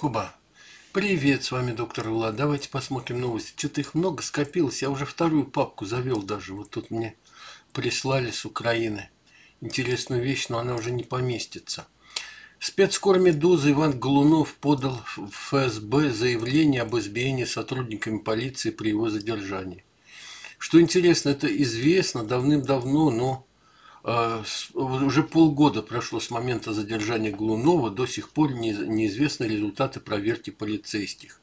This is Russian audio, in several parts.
Хуба. Привет, с вами доктор Влад. Давайте посмотрим новости. Что-то их много скопилось. Я уже вторую папку завел даже. Вот тут мне прислали с Украины интересную вещь, но она уже не поместится. Спецкор «Медуза» Иван Голунов подал в ФСБ заявление об избиении сотрудниками полиции при его задержании. Что интересно, это известно давным-давно, но уже полгода прошло с момента задержания Голунова, до сих пор не, неизвестны результаты проверки полицейских,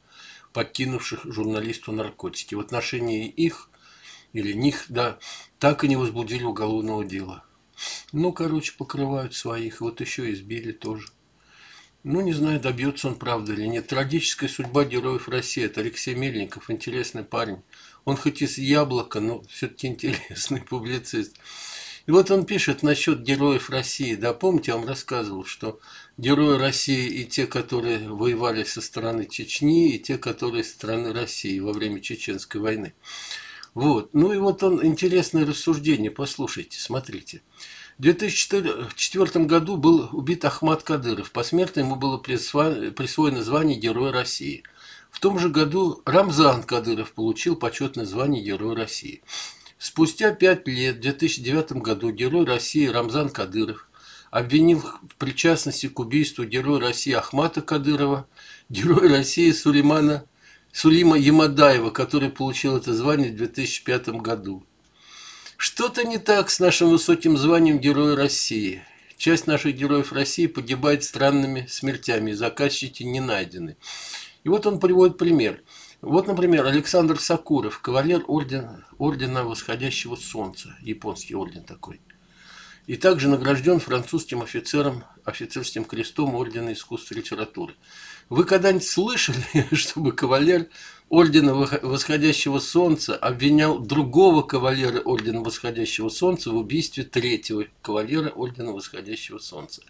подкинувших журналисту наркотики. В отношении их или них, да, так и не возбудили уголовного дела. Ну, короче, покрывают своих. Вот еще избили тоже. Ну, не знаю, добьется он правды или нет. Трагическая судьба героев России. Это Алексей Мельников, интересный парень. Он хоть из яблока, но все-таки интересный публицист. И вот он пишет насчет героев России. Да, помните, я вам рассказывал, что герои России и те, которые воевали со стороны Чечни, и те, которые со стороны России во время Чеченской войны. Вот. Ну и вот он, интересное рассуждение, послушайте, смотрите. В 2004 году был убит Ахмад Кадыров. Посмертно ему было присвоено звание Героя России. В том же году Рамзан Кадыров получил почетное звание Героя России. Спустя пять лет, в 2009 году, Герой России Рамзан Кадыров обвинил в причастности к убийству Героя России Ахмата Кадырова, Героя России Сулеймана Сулима Ямадаева, который получил это звание в 2005 году. Что-то не так с нашим высоким званием Героя России. Часть наших героев России погибает странными смертями, заказчики не найдены. И вот он приводит пример. Вот, например, Александр Сакуров, кавалер ордена, ордена Восходящего Солнца, японский орден такой. И также награжден французским офицером, офицерским крестом Ордена искусства и литературы. Вы когда-нибудь слышали, чтобы кавалер Ордена Восходящего Солнца обвинял другого кавалера Ордена Восходящего Солнца в убийстве третьего кавалера Ордена Восходящего Солнца?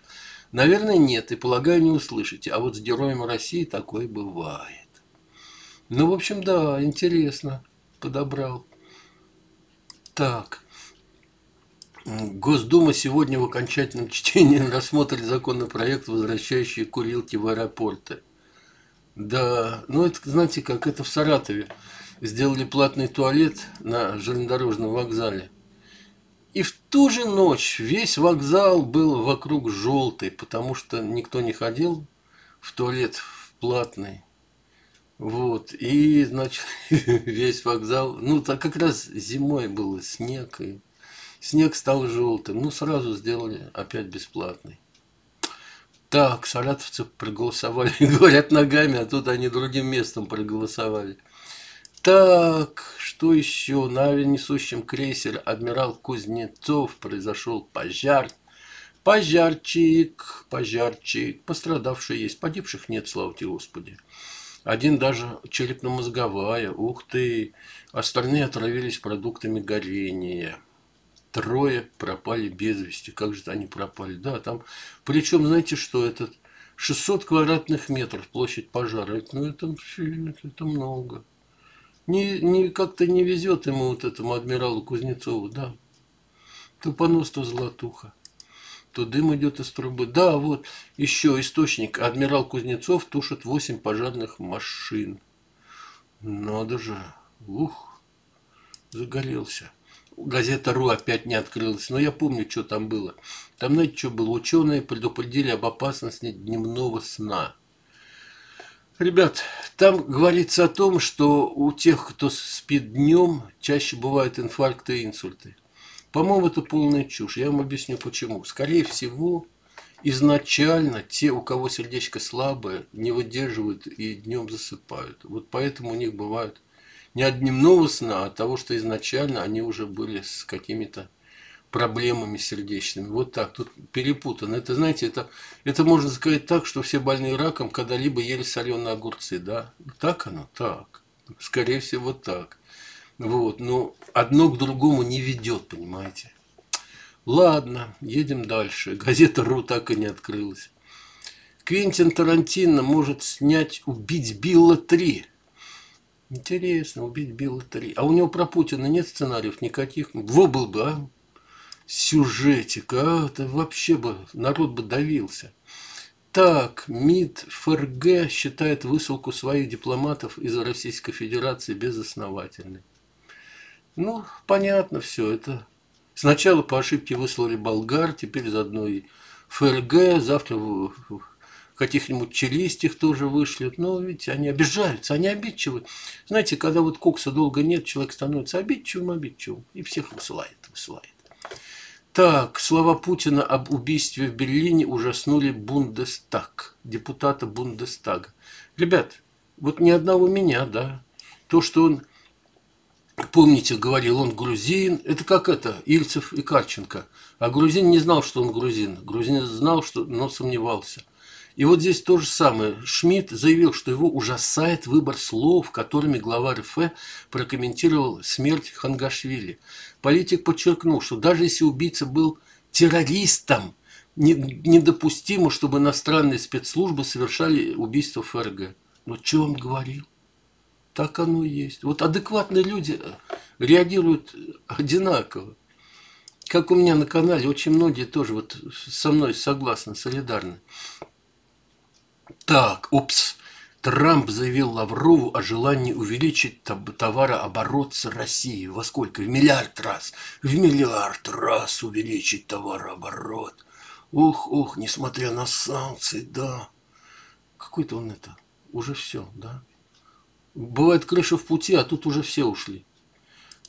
Наверное, нет, и полагаю, не услышите. А вот с героем России такое бывает. Ну, в общем, да, интересно. Подобрал. Так. Госдума сегодня в окончательном чтении рассмотрит законопроект, возвращающий курилки в аэропорты. Да, ну это, знаете, как это в Саратове. Сделали платный туалет на железнодорожном вокзале. И в ту же ночь весь вокзал был вокруг желтый, потому что никто не ходил в туалет платный. Вот, и, значит, весь вокзал, ну, так как раз зимой был снег, и снег стал желтым, ну, сразу сделали опять бесплатный. Так, саратовцы проголосовали, говорят ногами, а тут они другим местом проголосовали. Так, что еще? На авианесущем крейсере «Адмирал Кузнецов» произошел пожар. Пожарчик, пожарчик. Пострадавшие есть, погибших нет, слава тебе Господи. Один даже черепно-мозговая, ух ты. Остальные отравились продуктами горения трое пропали без вести. Как же они пропали? Да, там, причем, знаете что, этот 600 квадратных метров площадь пожара, ну это, это, много. Не, не, как-то не везет ему вот этому адмиралу Кузнецову, да. То понос, то золотуха. То дым идет из трубы. Да, вот еще источник. Адмирал Кузнецов тушит 8 пожарных машин. Надо же. Ух, загорелся газета «Ру» опять не открылась, но я помню, что там было. Там, знаете, что было? Ученые предупредили об опасности дневного сна. Ребят, там говорится о том, что у тех, кто спит днем, чаще бывают инфаркты и инсульты. По-моему, это полная чушь. Я вам объясню почему. Скорее всего, изначально те, у кого сердечко слабое, не выдерживают и днем засыпают. Вот поэтому у них бывают не от дневного сна, а от того, что изначально они уже были с какими-то проблемами сердечными. Вот так, тут перепутано. Это, знаете, это, это можно сказать так, что все больные раком когда-либо ели соленые огурцы, да? Так оно? Так. Скорее всего, так. Вот, но одно к другому не ведет, понимаете? Ладно, едем дальше. Газета «Ру» так и не открылась. Квентин Тарантино может снять «Убить Билла 3». Интересно, убить Билла 3. А у него про Путина нет сценариев никаких? Во был бы, а? Сюжетик, а? Это вообще бы, народ бы давился. Так, МИД ФРГ считает высылку своих дипломатов из Российской Федерации безосновательной. Ну, понятно все это. Сначала по ошибке выслали болгар, теперь заодно и ФРГ, завтра каких-нибудь чилистих тоже вышлют. Но видите, они обижаются, они обидчивы. Знаете, когда вот кокса долго нет, человек становится обидчивым, обидчивым. И всех высылает, высылает. Так, слова Путина об убийстве в Берлине ужаснули Бундестаг, депутата Бундестага. Ребят, вот ни одного меня, да. То, что он, помните, говорил, он грузин, это как это, Ильцев и Карченко. А грузин не знал, что он грузин. Грузин знал, что, но сомневался. И вот здесь то же самое. Шмидт заявил, что его ужасает выбор слов, которыми глава РФ прокомментировал смерть Хангашвили. Политик подчеркнул, что даже если убийца был террористом, недопустимо, чтобы иностранные спецслужбы совершали убийство ФРГ. Но что он говорил? Так оно и есть. Вот адекватные люди реагируют одинаково. Как у меня на канале, очень многие тоже вот со мной согласны, солидарны. Так, упс. Трамп заявил Лаврову о желании увеличить товарооборот с Россией. Во сколько? В миллиард раз. В миллиард раз увеличить товарооборот. Ох, ох, несмотря на санкции, да. Какой-то он это, уже все, да. Бывает крыша в пути, а тут уже все ушли.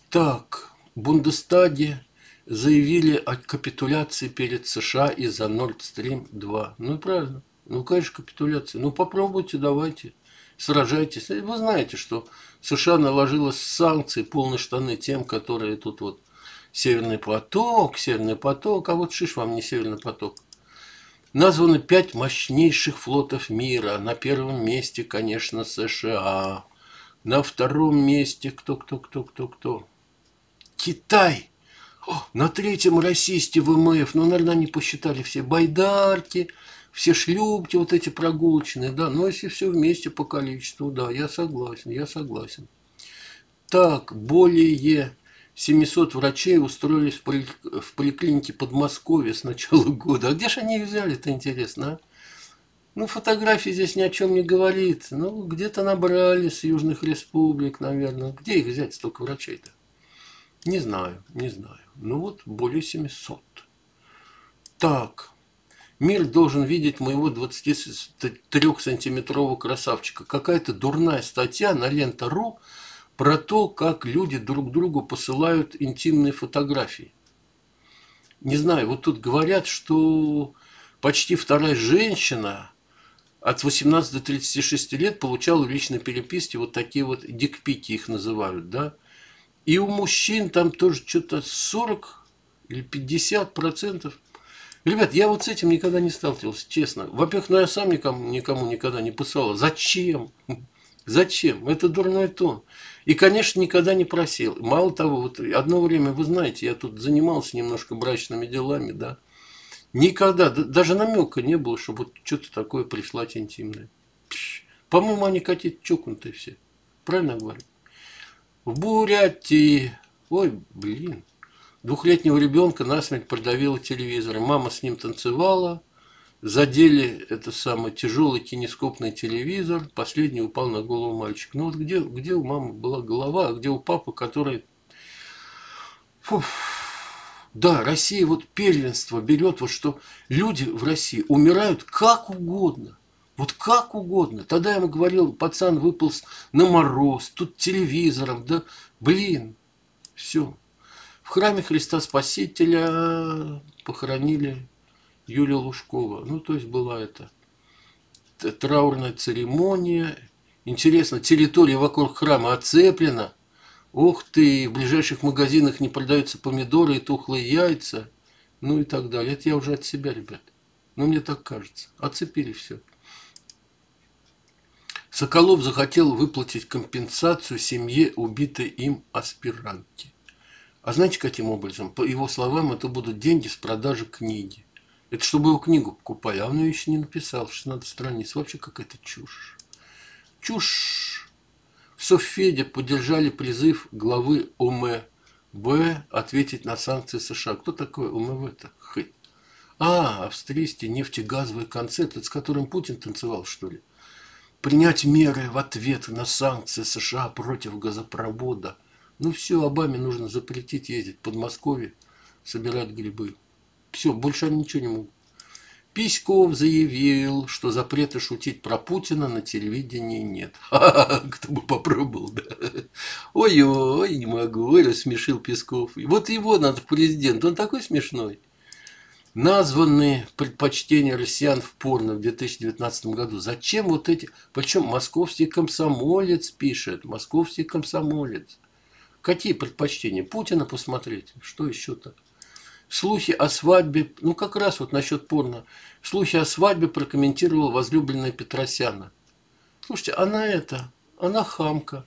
Так, в Бундестаге заявили о капитуляции перед США из-за Nord Stream 2. Ну и правильно. Ну, конечно, капитуляция. Ну, попробуйте, давайте, сражайтесь. Вы знаете, что США наложила санкции, полные штаны тем, которые тут вот Северный поток, Северный поток, а вот шиш вам не Северный поток. Названы пять мощнейших флотов мира. На первом месте, конечно, США. На втором месте кто, кто, кто, кто, кто? Китай. О, на третьем расисте ВМФ. Ну, наверное, они посчитали все байдарки, все шлюпки вот эти прогулочные, да, но если все вместе по количеству, да, я согласен, я согласен. Так, более 700 врачей устроились в, поли, в поликлинике Подмосковья с начала года. А где же они взяли, это интересно, а? Ну, фотографии здесь ни о чем не говорит. Ну, где-то набрали с южных республик, наверное. Где их взять столько врачей-то? Не знаю, не знаю. Ну вот, более 700. Так, Мир должен видеть моего 23-сантиметрового красавчика. Какая-то дурная статья на Лента.ру про то, как люди друг другу посылают интимные фотографии. Не знаю, вот тут говорят, что почти вторая женщина от 18 до 36 лет получала в личной переписке вот такие вот дикпики их называют, да. И у мужчин там тоже что-то 40 или 50 процентов – Ребят, я вот с этим никогда не сталкивался, честно. Во-первых, ну я сам никому, никому никогда не писал. Зачем? Зачем? Это дурной тон. И, конечно, никогда не просил. Мало того, вот одно время, вы знаете, я тут занимался немножко брачными делами, да. Никогда, даже намека не было, чтобы вот что-то такое прислать интимное. По-моему, они какие-то чокнутые все. Правильно говорю? В Бурятии. Ой, блин. Двухлетнего ребенка насмерть продавила телевизор. Мама с ним танцевала. Задели это самый тяжелый кинескопный телевизор. Последний упал на голову мальчика. Ну вот где, где у мамы была голова, а где у папы, который... Фу. Да, Россия вот первенство берет, вот что люди в России умирают как угодно. Вот как угодно. Тогда я ему говорил, пацан выполз на мороз, тут телевизором, да, блин, все. В храме Христа Спасителя похоронили Юлия Лужкова. Ну, то есть была это траурная церемония. Интересно, территория вокруг храма оцеплена. Ух ты, в ближайших магазинах не продаются помидоры и тухлые яйца. Ну и так далее. Это я уже от себя, ребят. Ну, мне так кажется. Оцепили все. Соколов захотел выплатить компенсацию семье убитой им аспирантки. А знаете, каким образом? По его словам, это будут деньги с продажи книги. Это чтобы его книгу покупали, а он ее еще не написал, 16 страниц. Вообще какая-то чушь. Чушь. В Софеде поддержали призыв главы ОМВ ответить на санкции США. Кто такой ОМВ-то? Хы. А, австрийский нефтегазовый концерт, с которым Путин танцевал, что ли? Принять меры в ответ на санкции США против газопровода. Ну все, Обаме нужно запретить ездить в Подмосковье, собирать грибы. Все, больше они ничего не могут. Письков заявил, что запрета шутить про Путина на телевидении нет. Ха-ха, кто бы попробовал, да. Ой-ой, не могу, ой, рассмешил Песков. Вот его надо в президент, он такой смешной. Названы предпочтения россиян в порно в 2019 году. Зачем вот эти... Причем московский комсомолец пишет. Московский комсомолец. Какие предпочтения? Путина посмотреть. Что еще-то? Слухи о свадьбе, ну как раз вот насчет порно, слухи о свадьбе прокомментировала возлюбленная Петросяна. Слушайте, она это, она хамка.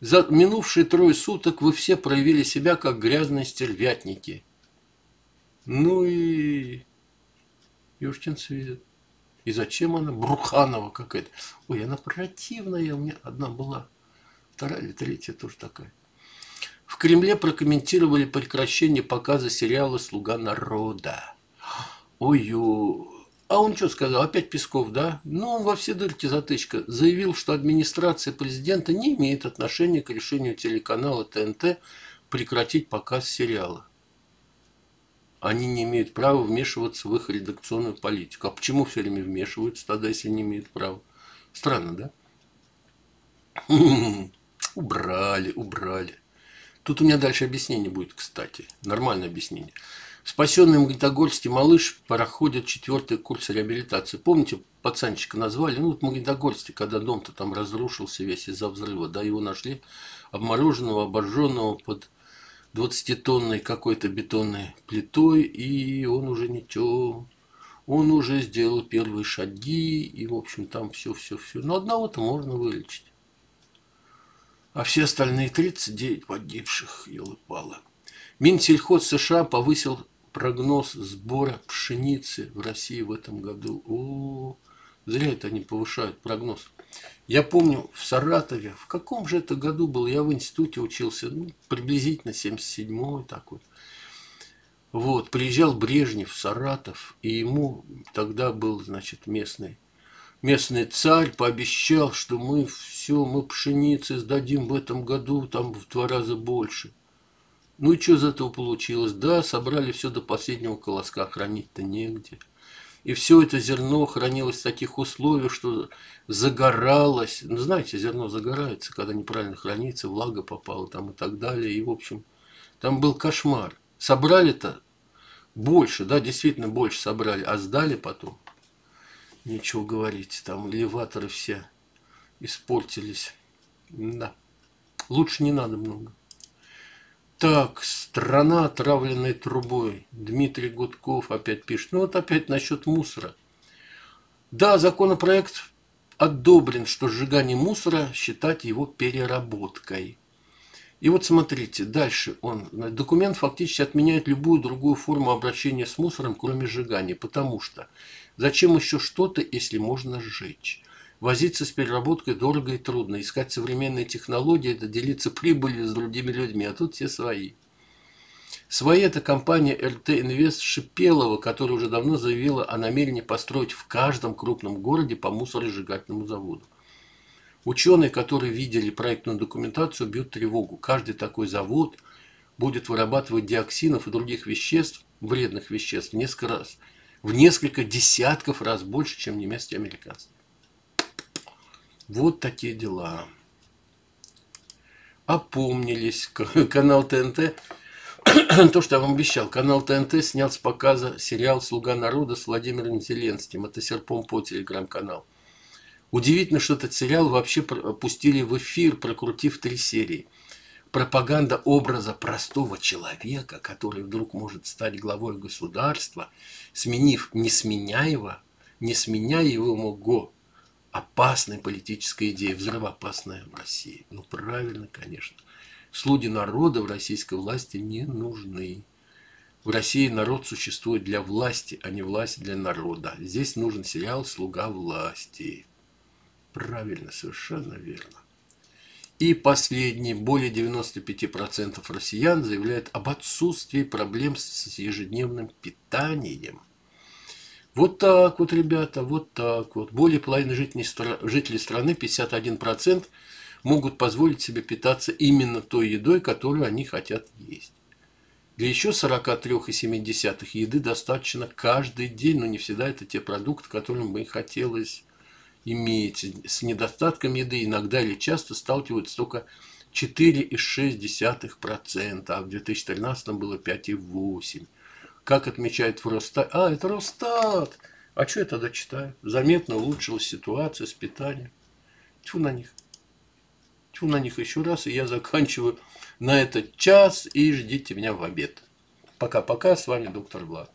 За минувшие трое суток вы все проявили себя как грязные стервятники. Ну и... Ёшкин свет. И зачем она? Бруханова какая-то. Ой, она противная. У меня одна была. Вторая или третья тоже такая. В Кремле прокомментировали прекращение показа сериала «Слуга народа». ой А он что сказал? Опять Песков, да? Ну, он во все дырки затычка. Заявил, что администрация президента не имеет отношения к решению телеканала ТНТ прекратить показ сериала. Они не имеют права вмешиваться в их редакционную политику. А почему все время вмешиваются тогда, если не имеют права? Странно, да? Убрали, убрали. Тут у меня дальше объяснение будет, кстати. Нормальное объяснение. Спасенный в малыш проходит четвертый курс реабилитации. Помните, пацанчика назвали? Ну, вот в Магнитогорске, когда дом-то там разрушился весь из-за взрыва. Да, его нашли обмороженного, обожженного под 20-тонной какой-то бетонной плитой. И он уже не те. Он уже сделал первые шаги. И, в общем, там все-все-все. Но одного-то можно вылечить а все остальные 39 погибших, елы-палы. Минсельхоз США повысил прогноз сбора пшеницы в России в этом году. О, зря это они повышают прогноз. Я помню, в Саратове, в каком же это году был, я в институте учился, ну, приблизительно 77-й такой. Вот, приезжал Брежнев в Саратов, и ему тогда был, значит, местный местный царь пообещал, что мы все, мы пшеницы сдадим в этом году там в два раза больше. Ну и что из этого получилось? Да, собрали все до последнего колоска, хранить-то негде. И все это зерно хранилось в таких условиях, что загоралось. Ну, знаете, зерно загорается, когда неправильно хранится, влага попала там и так далее. И, в общем, там был кошмар. Собрали-то больше, да, действительно больше собрали, а сдали потом Нечего говорить, там элеваторы все испортились. Да, лучше не надо много. Так, страна, отравленной трубой. Дмитрий Гудков опять пишет. Ну вот опять насчет мусора. Да, законопроект одобрен, что сжигание мусора считать его переработкой. И вот смотрите, дальше он, документ фактически отменяет любую другую форму обращения с мусором, кроме сжигания, потому что зачем еще что-то, если можно сжечь? Возиться с переработкой дорого и трудно, искать современные технологии, это делиться прибылью с другими людьми, а тут все свои. Свои это компания РТ Инвест Шипелова, которая уже давно заявила о намерении построить в каждом крупном городе по мусоросжигательному заводу. Ученые, которые видели проектную документацию, бьют тревогу. Каждый такой завод будет вырабатывать диоксинов и других веществ, вредных веществ, в несколько раз, в несколько десятков раз больше, чем немецкие и американские. Вот такие дела. Опомнились. Канал ТНТ. То, что я вам обещал. Канал ТНТ снял с показа сериал «Слуга народа» с Владимиром Зеленским. Это серпом по телеграм-канал. Удивительно, что этот сериал вообще пустили в эфир, прокрутив три серии. Пропаганда образа простого человека, который вдруг может стать главой государства, сменив несменяево, не сменяя его го, опасной политической идеи, взрывоопасная в России. Ну, правильно, конечно. Слуги народа в российской власти не нужны. В России народ существует для власти, а не власть для народа. Здесь нужен сериал «Слуга власти». Правильно, совершенно верно. И последний, более 95% россиян заявляют об отсутствии проблем с ежедневным питанием. Вот так вот, ребята, вот так вот. Более половины жителей, жителей страны, 51%, могут позволить себе питаться именно той едой, которую они хотят есть. Для еще 43,7 еды достаточно каждый день, но не всегда это те продукты, которым бы хотелось иметь. С недостатком еды иногда или часто сталкиваются только 4,6%, а в 2013 было 5,8%. Как отмечает в Росстат... А, это Росстат! А что я тогда читаю? Заметно улучшилась ситуация с питанием. Тьфу на них. Тьфу на них еще раз, и я заканчиваю на этот час, и ждите меня в обед. Пока-пока, с вами доктор Влад.